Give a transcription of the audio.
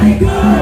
mighty good.